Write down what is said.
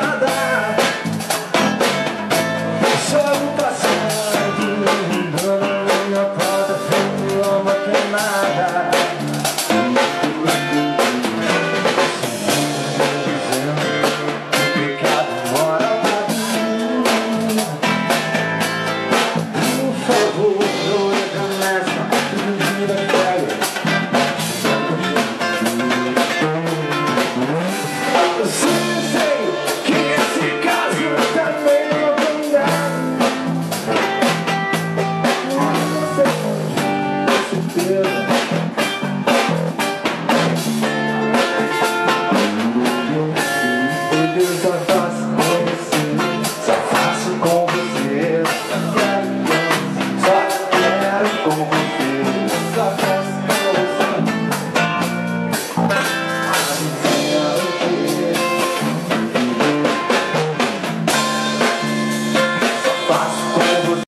nada.